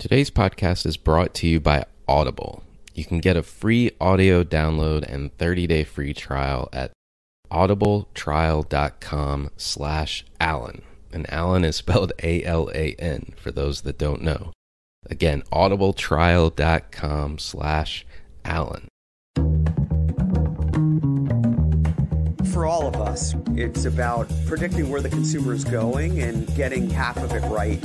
Today's podcast is brought to you by Audible. You can get a free audio download and 30-day free trial at audibletrial.com slash Alan. And Alan is spelled A-L-A-N for those that don't know. Again, audibletrial.com slash Alan. For all of us, it's about predicting where the consumer is going and getting half of it right.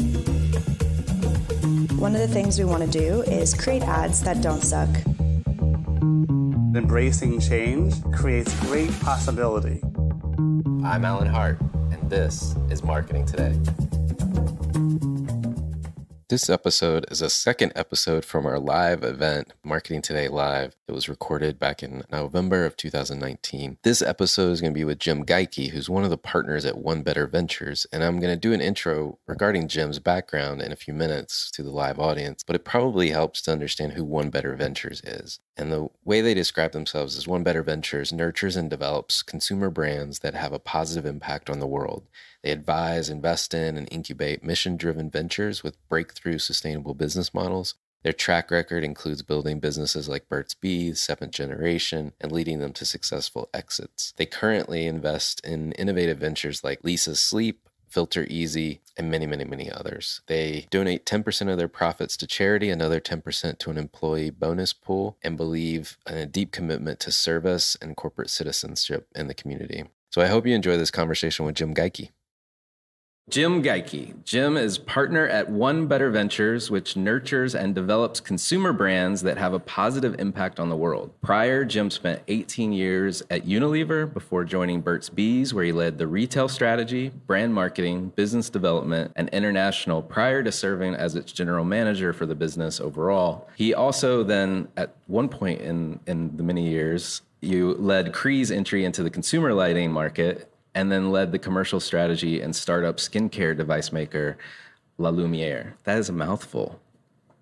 One of the things we want to do is create ads that don't suck. Embracing change creates great possibility. I'm Alan Hart, and this is Marketing Today. This episode is a second episode from our live event, Marketing Today Live, that was recorded back in November of 2019. This episode is going to be with Jim Geikie, who's one of the partners at One Better Ventures. And I'm going to do an intro regarding Jim's background in a few minutes to the live audience, but it probably helps to understand who One Better Ventures is. And the way they describe themselves is One Better Ventures nurtures and develops consumer brands that have a positive impact on the world. They advise, invest in, and incubate mission driven ventures with breakthrough sustainable business models. Their track record includes building businesses like Burt's Bees, Seventh Generation, and leading them to successful exits. They currently invest in innovative ventures like Leesa's Sleep, FilterEasy, and many, many, many others. They donate 10% of their profits to charity, another 10% to an employee bonus pool, and believe in a deep commitment to service and corporate citizenship in the community. So I hope you enjoy this conversation with Jim Geikie. Jim Geikie. Jim is partner at One Better Ventures, which nurtures and develops consumer brands that have a positive impact on the world. Prior, Jim spent 18 years at Unilever before joining Burt's Bees, where he led the retail strategy, brand marketing, business development, and international prior to serving as its general manager for the business overall. He also then, at one point in, in the many years, you led Cree's entry into the consumer lighting market and then led the commercial strategy and startup skincare device maker Lalumiere. That is a mouthful.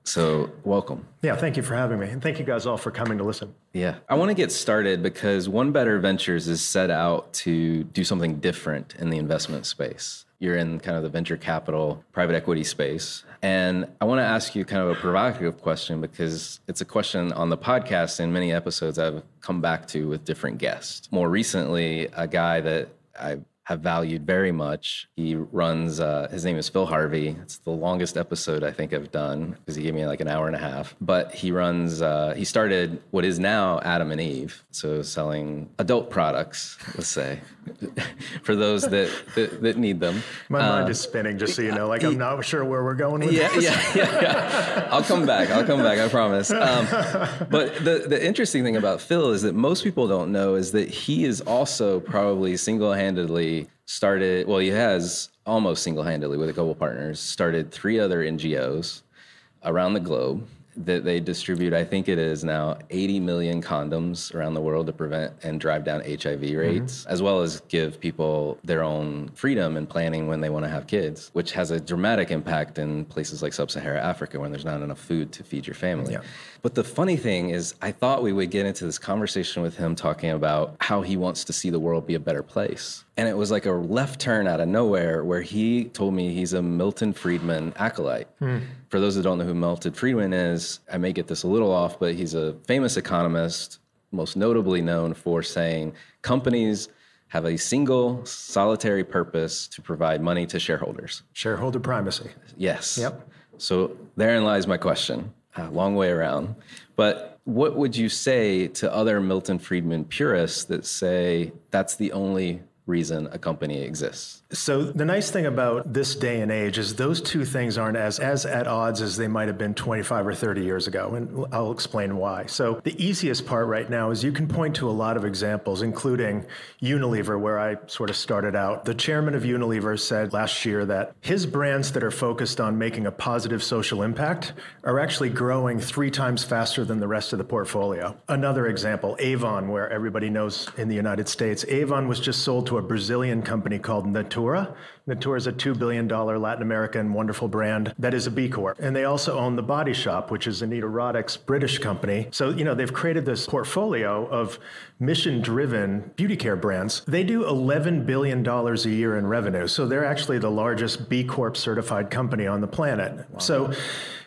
So, welcome. Yeah, thank you for having me. And thank you guys all for coming to listen. Yeah. I want to get started because One Better Ventures is set out to do something different in the investment space. You're in kind of the venture capital, private equity space. And I want to ask you kind of a provocative question because it's a question on the podcast in many episodes I've come back to with different guests. More recently, a guy that I have valued very much. He runs, uh, his name is Phil Harvey. It's the longest episode I think I've done because he gave me like an hour and a half. But he runs, uh, he started what is now Adam and Eve. So selling adult products, let's say, for those that, that, that, need them. My uh, mind is spinning, just so you know. Like, I'm not sure where we're going with yeah, this. Yeah, yeah, yeah. I'll come back. I'll come back, I promise. Um, but the, the interesting thing about Phil is that most people don't know is that he is also probably single handedly started, well, he has almost single handedly with a couple partners, started three other NGOs around the globe that they distribute. I think it is now 80 million condoms around the world to prevent and drive down HIV mm-hmm. rates, mm-hmm. as well as give people their own freedom in planning when they want to have kids, which has a dramatic impact in places like sub Saharan Africa when there's not enough food to feed your family. Yeah. But the funny thing is, I thought we would get into this conversation with him talking about how he wants to see the world be a better place. And it was like a left turn out of nowhere where he told me he's a Milton Friedman acolyte. Hmm. For those that don't know who Milton Friedman is, I may get this a little off, but he's a famous economist, most notably known for saying companies have a single solitary purpose to provide money to shareholders. Shareholder primacy. Yes. Yep. So therein lies my question. A long way around. But what would you say to other Milton Friedman purists that say that's the only reason a company exists. So the nice thing about this day and age is those two things aren't as as at odds as they might have been 25 or 30 years ago and I'll explain why. So the easiest part right now is you can point to a lot of examples including Unilever where I sort of started out. The chairman of Unilever said last year that his brands that are focused on making a positive social impact are actually growing 3 times faster than the rest of the portfolio. Another example, Avon where everybody knows in the United States, Avon was just sold to to a Brazilian company called Natura. Natura is a $2 billion Latin American wonderful brand that is a B Corp. And they also own The Body Shop, which is Anita Roddick's British company. So, you know, they've created this portfolio of mission driven beauty care brands. They do $11 billion a year in revenue. So they're actually the largest B Corp certified company on the planet. Wow. So,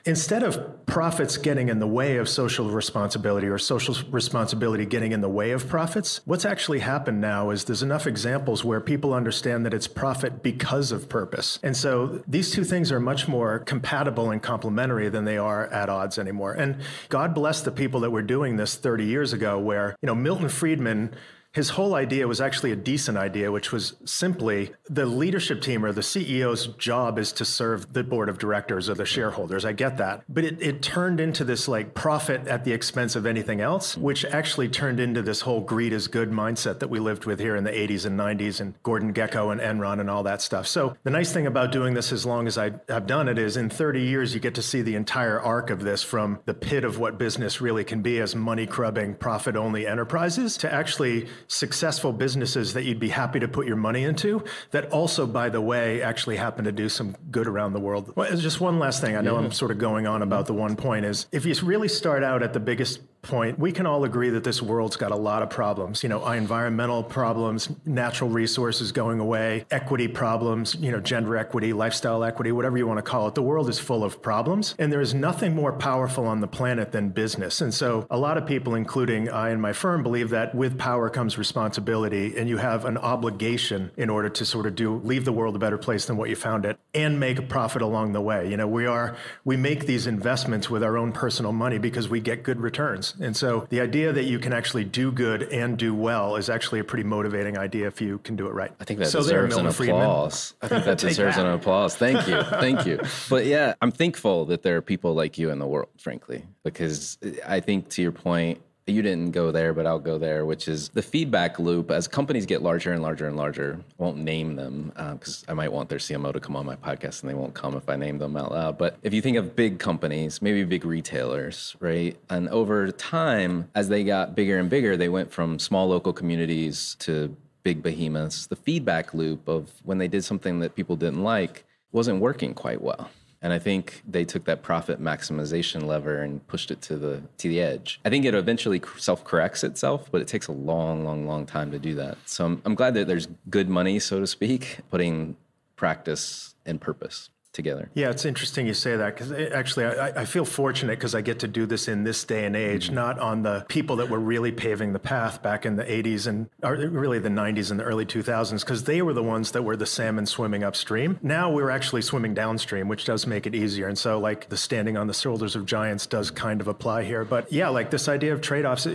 instead of profits getting in the way of social responsibility or social responsibility getting in the way of profits, what's actually happened now is there's enough examples where people understand that it's profit because of purpose. And so these two things are much more compatible and complementary than they are at odds anymore. And God bless the people that were doing this 30 years ago, where, you know, Milton Friedman his whole idea was actually a decent idea, which was simply the leadership team or the CEO's job is to serve the board of directors or the shareholders. I get that. But it, it turned into this like profit at the expense of anything else, which actually turned into this whole greed is good mindset that we lived with here in the 80s and 90s and Gordon Gekko and Enron and all that stuff. So the nice thing about doing this as long as I have done it is in 30 years, you get to see the entire arc of this from the pit of what business really can be as money crubbing, profit only enterprises to actually successful businesses that you'd be happy to put your money into that also, by the way, actually happen to do some good around the world. Well, just one last thing. I know yeah. I'm sort of going on about the one point is if you really start out at the biggest point, we can all agree that this world's got a lot of problems. You know, environmental problems, natural resources going away, equity problems, you know, gender equity, lifestyle equity, whatever you want to call it. The world is full of problems, and there is nothing more powerful on the planet than business. And so, a lot of people, including I and my firm, believe that with power comes responsibility, and you have an obligation in order to sort of do leave the world a better place than what you found it, and make a profit along the way. You know, we are we make these investments with our own personal money because we get good returns. And so the idea that you can actually do good and do well is actually a pretty motivating idea if you can do it right. I think that so deserves an applause. I think that deserves that. an applause. Thank you. Thank you. But yeah, I'm thankful that there are people like you in the world, frankly, because I think to your point, you didn't go there, but I'll go there, which is the feedback loop. As companies get larger and larger and larger, I won't name them because uh, I might want their CMO to come on my podcast and they won't come if I name them out loud. But if you think of big companies, maybe big retailers, right? And over time, as they got bigger and bigger, they went from small local communities to big behemoths. The feedback loop of when they did something that people didn't like wasn't working quite well. And I think they took that profit maximization lever and pushed it to the to the edge. I think it eventually self corrects itself, but it takes a long, long, long time to do that. So I'm, I'm glad that there's good money, so to speak, putting practice and purpose together. Yeah, it's interesting you say that because actually I, I, feel fortunate because I get to do this in this day and age, mm-hmm. not on the people that were really paving the path back in the 80s and really the 90s and the early 2000s because they were the ones that were the salmon swimming upstream. Now we're actually swimming downstream, which does make it easier. And so, like, the standing on the shoulders of giants does kind of apply here. But yeah, like this idea of trade offs,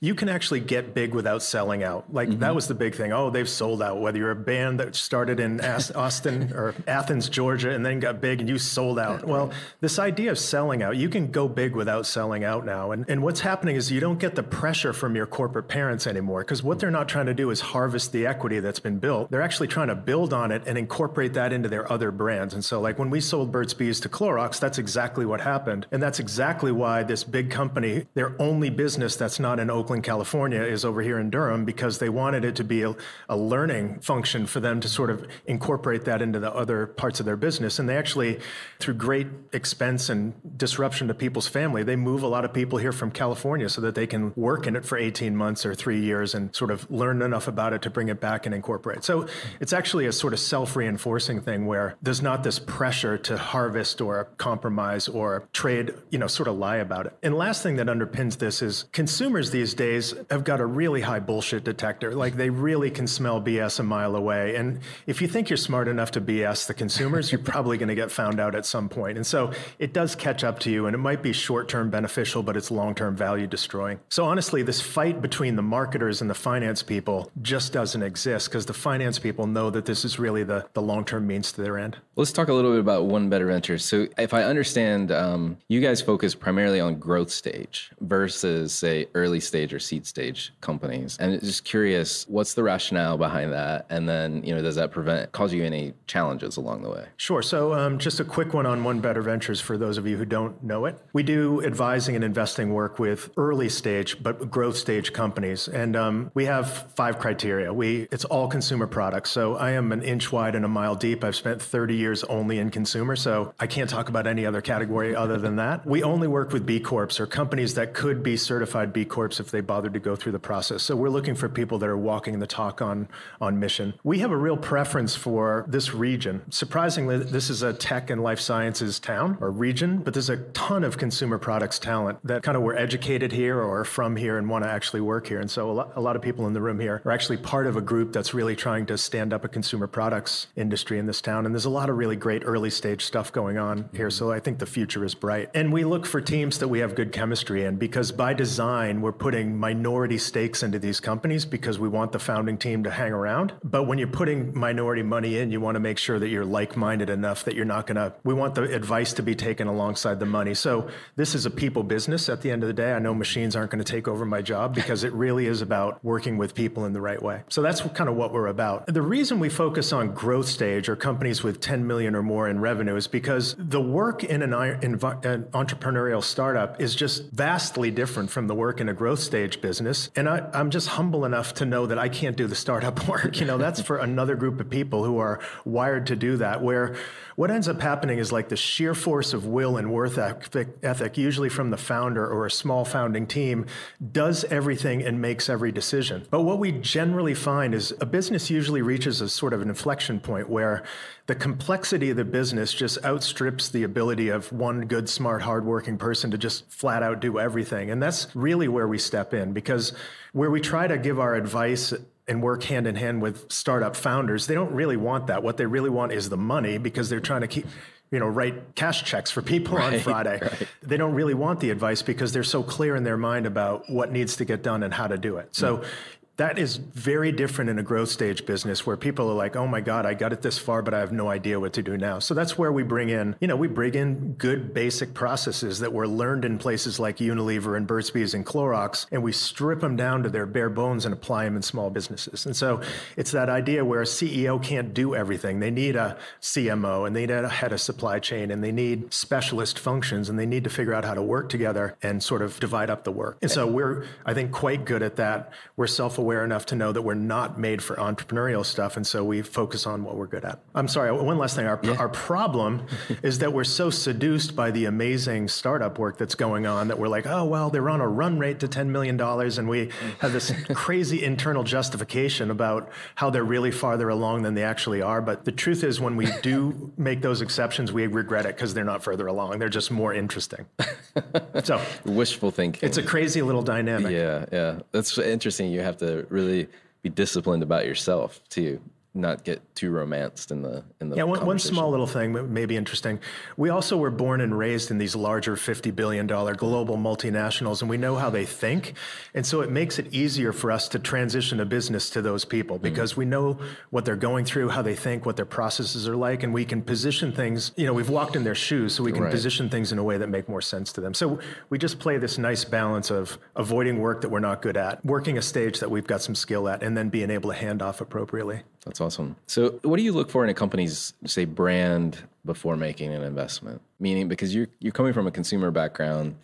you can actually get big without selling out. Like, mm-hmm. that was the big thing. Oh, they've sold out, whether you're a band that started in Austin or Athens, Georgia, and then got big and you sold out. Well, this idea of selling out, you can go big without selling out now. And, and what's happening is you don't get the pressure from your corporate parents anymore because what they're not trying to do is harvest the equity that's been built. They're actually trying to build on it and incorporate that into their other brands. And so, like when we sold Burt's Bees to Clorox, that's exactly what happened. And that's exactly why this big company, their only business that's not in Oakland, California, is over here in Durham because they wanted it to be a, a learning function for them to sort of incorporate that into the other parts of their business. And they actually, through great expense and disruption to people's family, they move a lot of people here from California so that they can work in it for 18 months or three years and sort of learn enough about it to bring it back and incorporate. So it's actually a sort of self reinforcing thing where there's not this pressure to harvest or compromise or trade, you know, sort of lie about it. And last thing that underpins this is consumers these days have got a really high bullshit detector. Like they really can smell BS a mile away. And if you think you're smart enough to BS the consumers, you're probably going to get found out at some point. And so it does catch up to you, and it might be short term beneficial, but it's long term value destroying. So honestly, this fight between the marketers and the finance people just doesn't exist because the finance people know that this is really the, the long term means to their end. Let's talk a little bit about One Better Ventures. So, if I understand, um, you guys focus primarily on growth stage versus, say, early stage or seed stage companies. And just curious, what's the rationale behind that? And then, you know, does that prevent, cause you any challenges along the way? Sure. So, um, just a quick one on One Better Ventures for those of you who don't know it. We do advising and investing work with early stage but growth stage companies, and um, we have five criteria. We it's all consumer products. So I am an inch wide and a mile deep. I've spent 30 years only in consumer, so I can't talk about any other category other than that. We only work with B Corps or companies that could be certified B Corps if they bothered to go through the process. So we're looking for people that are walking the talk on on mission. We have a real preference for this region. Surprisingly, this is a tech and life sciences town or region, but there's a ton of consumer products talent that kind of were educated here or from here and want to actually work here. And so a lot, a lot of people in the room here are actually part of a group that's really trying to stand up a consumer products industry in this town. And there's a lot of really great early stage stuff going on here. Mm-hmm. So I think the future is bright. And we look for teams that we have good chemistry in because by design, we're putting minority stakes into these companies because we want the founding team to hang around. But when you're putting minority money in, you want to make sure that you're like minded enough that you're not going to, we want the advice to be taken alongside the money. So this is a people business at the end of the day. I know machines aren't going to take over my job because it really is about working with people in the right way. So that's kind of what we're about. The reason we focus on growth stage or companies with 10 million or more in revenue is because the work in an, an entrepreneurial startup is just vastly different from the work in a growth stage business. And I, I'm just humble enough to know that I can't do the startup work. You know, that's for another group of people who are wired to do that. Where what ends up happening is like the sheer force of will and worth ethic, usually from the founder or a small founding team, does everything and makes every decision. But what we generally find is a business usually reaches a sort of an inflection point where the complexity of the business just outstrips the ability of one good, smart, hardworking person to just flat out do everything. And that's really where we step in because where we try to give our advice and work hand in hand with startup founders, they don't really want that. What they really want is the money because they're trying to keep, you know, write cash checks for people right, on Friday. Right. They don't really want the advice because they're so clear in their mind about what needs to get done and how to do it. So mm that is very different in a growth stage business where people are like, oh my God, I got it this far, but I have no idea what to do now. So that's where we bring in, you know, we bring in good basic processes that were learned in places like Unilever and Burt's Bees and Clorox, and we strip them down to their bare bones and apply them in small businesses. And so it's that idea where a CEO can't do everything. They need a CMO and they need a head of supply chain and they need specialist functions and they need to figure out how to work together and sort of divide up the work. And so we're, I think, quite good at that. We're self aware aware enough to know that we're not made for entrepreneurial stuff, and so we focus on what we're good at. I'm sorry, one last thing. Our, yeah. our problem is that we're so seduced by the amazing startup work that's going on that we're like, oh, well, they're on a run rate to $10 million, and we have this crazy internal justification about how they're really farther along than they actually are. But the truth is, when we do make those exceptions, we regret it because they're not further along. They're just more interesting. So wishful thinking. It's a crazy little dynamic. Yeah, yeah. That's interesting. You have to really be disciplined about yourself too not get too romanced in the in the yeah one, one small little thing may be interesting we also were born and raised in these larger 50 billion dollar global multinationals and we know how they think and so it makes it easier for us to transition a business to those people mm. because mm. we know what they're going through how they think what their processes are like and we can position things you know we've walked in their shoes so we can right. position things in a way that make more sense to them so we just play this nice balance of avoiding work that we're not good at working a stage that we've got some skill at and then being able to hand off appropriately that's awesome. So, what do you look for in a company's say brand before making an investment? Meaning, because you're you're coming from a consumer background,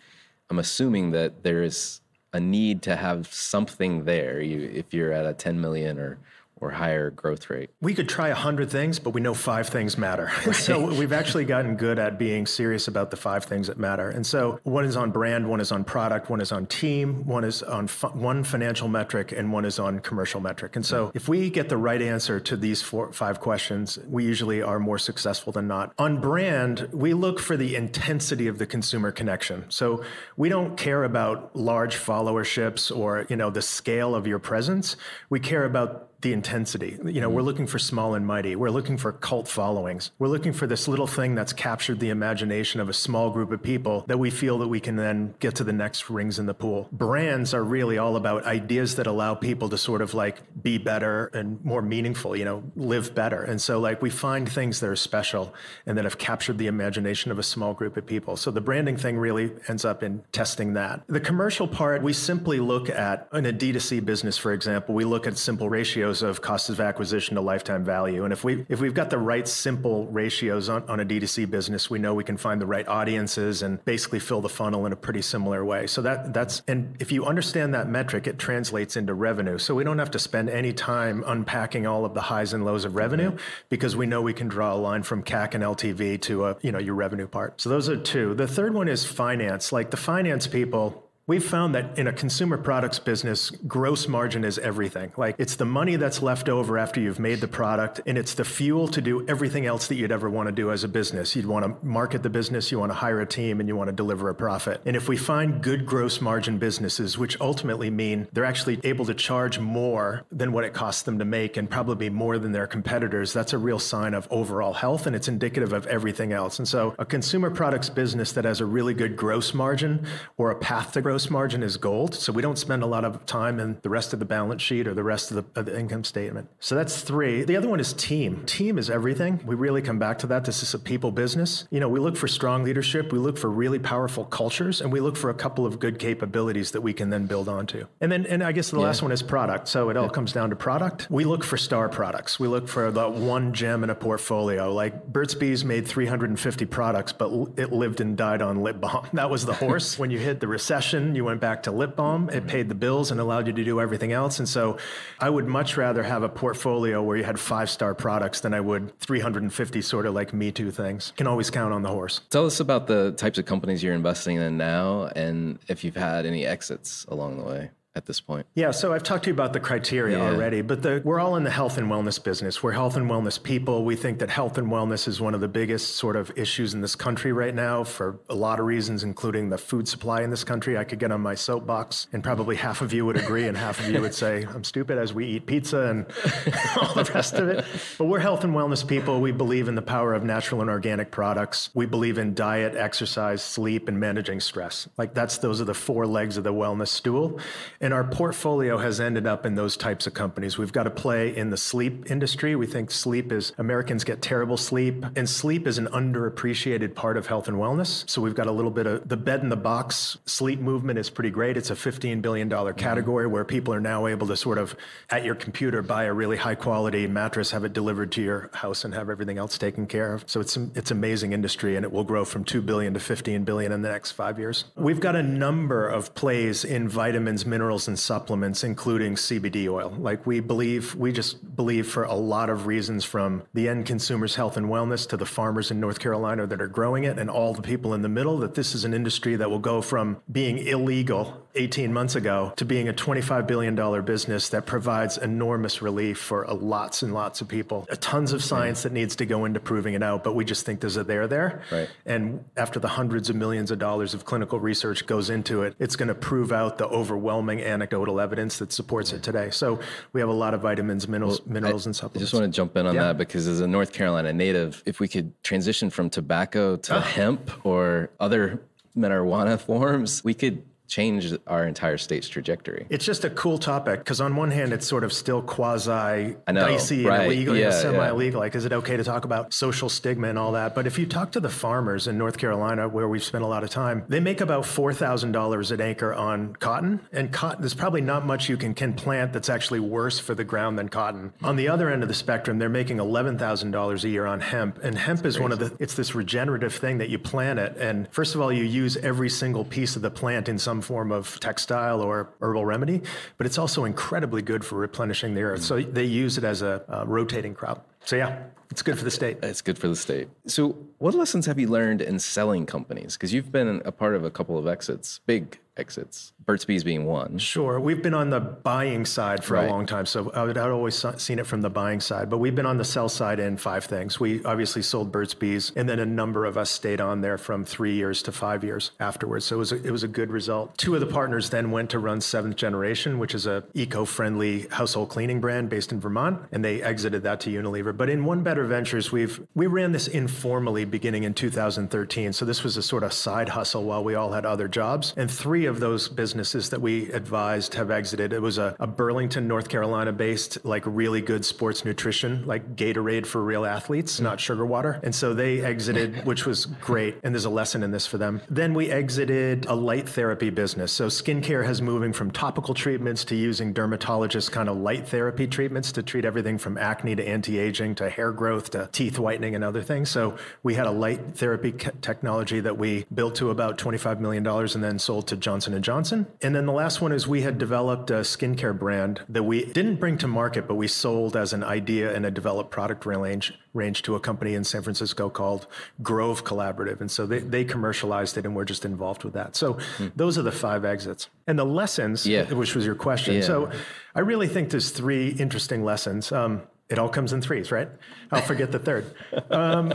I'm assuming that there is a need to have something there. You, if you're at a 10 million or or higher growth rate? We could try a hundred things, but we know five things matter. Right. so we've actually gotten good at being serious about the five things that matter. And so one is on brand, one is on product, one is on team, one is on one financial metric, and one is on commercial metric. And so if we get the right answer to these four, five questions, we usually are more successful than not. On brand, we look for the intensity of the consumer connection. So we don't care about large followerships or you know the scale of your presence. We care about the intensity. You know, mm-hmm. we're looking for small and mighty. We're looking for cult followings. We're looking for this little thing that's captured the imagination of a small group of people that we feel that we can then get to the next rings in the pool. Brands are really all about ideas that allow people to sort of like be better and more meaningful, you know, live better. And so like we find things that are special and that have captured the imagination of a small group of people. So the branding thing really ends up in testing that. The commercial part, we simply look at in a D2C business, for example, we look at simple ratios ratios of cost of acquisition to lifetime value. And if we if we've got the right simple ratios on, on a D2C business, we know we can find the right audiences and basically fill the funnel in a pretty similar way. So that that's and if you understand that metric, it translates into revenue. So we don't have to spend any time unpacking all of the highs and lows of revenue because we know we can draw a line from CAC and LTV to a, you know your revenue part. So those are two. The third one is finance. Like the finance people We've found that in a consumer products business, gross margin is everything. Like it's the money that's left over after you've made the product, and it's the fuel to do everything else that you'd ever want to do as a business. You'd want to market the business, you want to hire a team, and you want to deliver a profit. And if we find good gross margin businesses, which ultimately mean they're actually able to charge more than what it costs them to make and probably more than their competitors, that's a real sign of overall health and it's indicative of everything else. And so a consumer products business that has a really good gross margin or a path to gross margin is gold. So we don't spend a lot of time in the rest of the balance sheet or the rest of the, of the income statement. So that's three. The other one is team. Team is everything. We really come back to that. This is a people business. You know, we look for strong leadership, we look for really powerful cultures, and we look for a couple of good capabilities that we can then build onto. And then, and I guess the yeah. last one is product. So it all comes down to product. We look for star products. We look for the one gem in a portfolio. Like Burt's Bees made 350 products, but it lived and died on lip balm. That was the horse. when you hit the recession, you went back to lip balm. It paid the bills and allowed you to do everything else. And so I would much rather have a portfolio where you had five star products than I would 350 sort of like Me Too things. Can always count on the horse. Tell us about the types of companies you're investing in now and if you've had any exits along the way at this point? Yeah, so I've talked to you about the criteria yeah. already, but the, we're all in the health and wellness business. We're health and wellness people. We think that health and wellness is one of the biggest sort of issues in this country right now for a lot of reasons, including the food supply in this country. I could get on my soapbox, and probably half of you would agree, and half of you would say I'm stupid as we eat pizza and all the rest of it. But we're health and wellness people. We believe in the power of natural and organic products. We believe in diet, exercise, sleep, and managing stress. Like that's those are the four legs of the wellness stool. And our portfolio has ended up in those types of companies. We've got to play in the sleep industry. We think sleep is, Americans get terrible sleep, and sleep is an underappreciated part of health and wellness. So we've got a little bit of the bed in the box sleep movement is pretty great. It's a $15 billion category mm-hmm. where people are now able to sort of, at your computer, buy a really high quality mattress, have it delivered to your house, and have everything else taken care of. So it's, it's amazing industry, and it will grow from 2 billion to 15 billion in the next five years. We've got a number of plays in vitamins, minerals, minerals and supplements, including CBD oil. Like we believe, we just believe for a lot of reasons from the end consumer's health and wellness to the farmers in North Carolina that are growing it and all the people in the middle, that this is an industry that will go from being illegal 18 months ago to being a $25 billion business that provides enormous relief for lots and lots of people. A tons of science that needs to go into proving it out, but we just think there's a there there. Right. And after the hundreds of millions of dollars of clinical research goes into it, it's going to prove out the overwhelming anecdotal evidence that supports it today. So we have a lot of vitamins, minerals, well, minerals, I, and supplements. I just want to jump in on yeah. that because as a North Carolina native, if we could transition from tobacco to oh. hemp or other marijuana forms, we could change our entire state's trajectory. It's just a cool topic because on one hand, it's sort of still quasi dicey right. and illegal, yeah, semi-illegal. Yeah. Like, is it okay to talk about social stigma and all that? But if you talk to the farmers in North Carolina, where we've spent a lot of time, they make about four thousand dollars an acre on cotton, and cotton. There's probably not much you can can plant that's actually worse for the ground than cotton. On the other end of the spectrum, they're making eleven thousand dollars a year on hemp, and hemp that's is crazy. one of the. It's this regenerative thing that you plant it, and first of all, you use every single piece of the plant in some some form of textile or herbal remedy, but it's also incredibly good for replenishing the earth. So they use it as a, a rotating crop. So yeah, it's good for the state. It's good for the state. So what lessons have you learned in selling companies? Because you've been a part of a couple of exits, big exits. Burt's Bees being one. Sure. We've been on the buying side for right. a long time. So I would, I'd always seen it from the buying side, but we've been on the sell side in five things. We obviously sold Burt's Bees, and then a number of us stayed on there from three years to five years afterwards. So it was a, it was a good result. Two of the partners then went to run Seventh Generation, which is a eco-friendly household cleaning brand based in Vermont, and they exited that to Unilever. But in One Better Ventures, we've we ran this informally beginning in 2013. So this was a sort of side hustle while we all had other jobs. And three of those businesses that we advised have exited. It was a, a Burlington, North Carolina based, like really good sports nutrition, like Gatorade for real athletes, not sugar water. And so they exited, which was great. And there's a lesson in this for them. Then we exited a light therapy business. So skincare has moving from topical treatments to using dermatologist kind of light therapy treatments to treat everything from acne to anti aging to hair growth to teeth whitening and other things. So we had a light therapy technology that we built to about $25 million and then sold to Johnson & Johnson. And then the last one is we had developed a skincare brand that we didn't bring to market, but we sold as an idea in a developed product range range to a company in San Francisco called Grove Collaborative. And so they, they commercialized it and we're just involved with that. So mm. those are the five exits. And the lessons, yeah. which was your question. Yeah. So I really think there's three interesting lessons. Um, it all comes in threes, right? I'll forget the third. Um,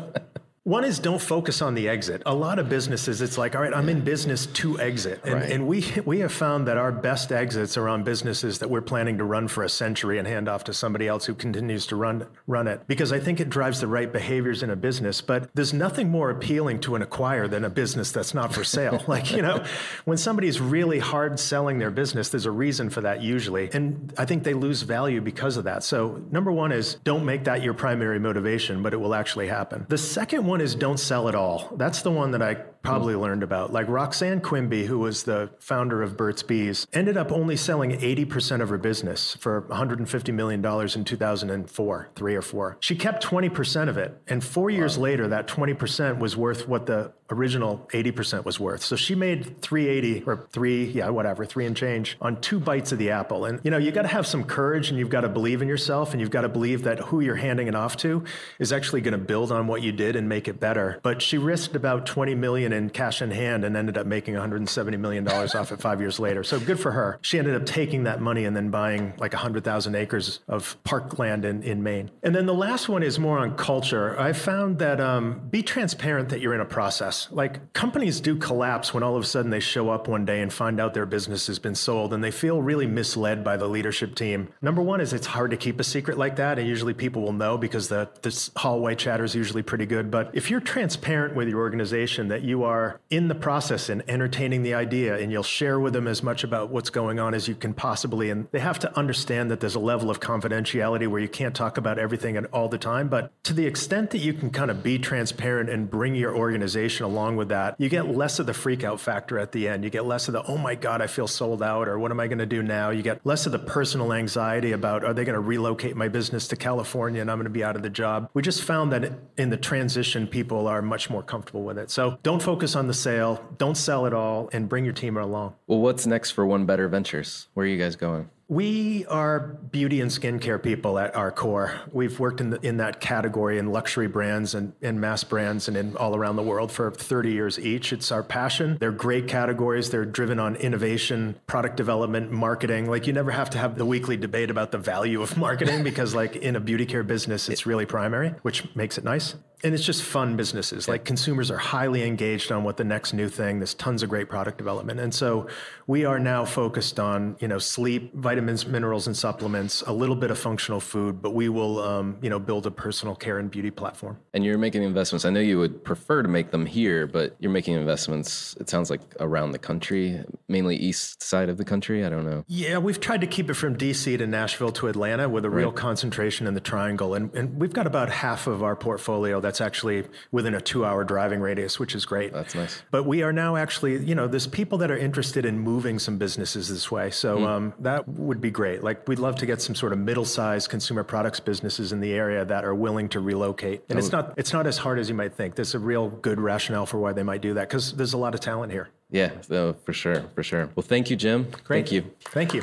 one is don't focus on the exit. A lot of businesses, it's like, all right, I'm in business to exit. And, right. and, we, we have found that our best exits are on businesses that we're planning to run for a century and hand off to somebody else who continues to run, run it. Because I think it drives the right behaviors in a business. But there's nothing more appealing to an acquire than a business that's not for sale. like, you know, when somebody's really hard selling their business, there's a reason for that usually. And I think they lose value because of that. So, number one is don't make that your primary motivation, but it will actually happen. The second one one is don't sell at all. That's the one that I probably mm-hmm. learned about. Like Roxanne Quimby, who was the founder of Burt's Bees, ended up only selling 80% of her business for $150 million in 2004, three or four. She kept 20% of it. And four wow. years later, that 20% was worth what the original 80% was worth. So she made 380 or three, yeah, whatever, three and change on two bites of the apple. And, you know, you got to have some courage and you've got to believe in yourself and you've got to believe that who you're handing it off to is actually going to build on what you did and make it better. But she risked about 20 million in cash in hand and ended up making 170 million dollars off it five years later. So good for her. She ended up taking that money and then buying like 100,000 acres of parkland in, in Maine. And then the last one is more on culture. I found that um, be transparent that you're in a process. Like companies do collapse when all of a sudden they show up one day and find out their business has been sold and they feel really misled by the leadership team. Number one is it's hard to keep a secret like that. And usually people will know because the this hallway chatter is usually pretty good. But if you're transparent with your organization that you are in the process and entertaining the idea and you'll share with them as much about what's going on as you can possibly, and they have to understand that there's a level of confidentiality where you can't talk about everything all the time. But to the extent that you can kind of be transparent and bring your organization along with that, you get less of the freak out factor at the end. You get less of the, oh my God, I feel sold out, or what am I going to do now? You get less of the personal anxiety about, are they going to relocate my business to California and I'm going to be out of the job? We just found that in the transition, people are much more comfortable with it. So don't focus on the sale, don't sell it all, and bring your team along. Well, what's next for One Better Ventures? Where are you guys going? We are beauty and skincare people at our core. We've worked in, the, in that category in luxury brands and, and mass brands and in all around the world for 30 years each. It's our passion. They're great categories. They're driven on innovation, product development, marketing. Like you never have to have the weekly debate about the value of marketing because like in a beauty care business, it's really primary, which makes it nice and it's just fun businesses. Like consumers are highly engaged on what the next new thing. There's tons of great product development, and so we are now focused on you know sleep, vitamins, minerals, and supplements, a little bit of functional food, but we will um, you know build a personal care and beauty platform. And you're making investments. I know you would prefer to make them here, but you're making investments. It sounds like around the country, mainly east side of the country. I don't know. Yeah, we've tried to keep it from DC to Nashville to Atlanta with a real right. concentration in the Triangle, and and we've got about half of our portfolio that's actually within a two hour driving radius, which is great. That's nice. But we are now actually, you know, there's people that are interested in moving some businesses this way. So mm. um, that would be great. Like we'd love to get some sort of middle sized consumer products businesses in the area that are willing to relocate. And it's not it's not as hard as you might think. There's a real good rationale for why they might do that because there's a lot of talent here. Yeah, so for sure, for sure. Well, thank you, Jim. Great. Thank you. Thank you.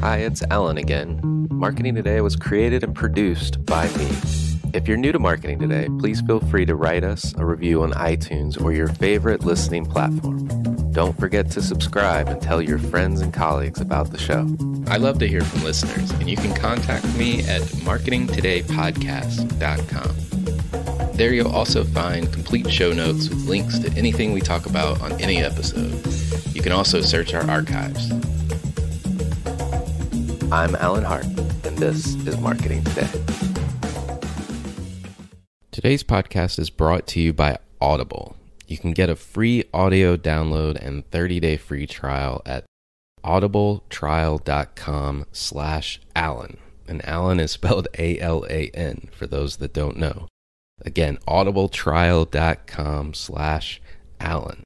Hi, it's Alan again. Marketing Today was created and produced by me. If you're new to Marketing Today, please feel free to write us a review on iTunes or your favorite listening platform. Don't forget to subscribe and tell your friends and colleagues about the show. I love to hear from listeners, and you can contact me at marketingtodaypodcast.com. There you'll also find complete show notes with links to anything we talk about on any episode. You can also search our archives. I'm Alan Hart, and this is Marketing Today. Today's podcast is brought to you by Audible. You can get a free audio download and 30-day free trial at audibletrial.com slash Alan. And Alan is spelled A-L-A-N for those that don't know. Again, audibletrial.com slash Alan.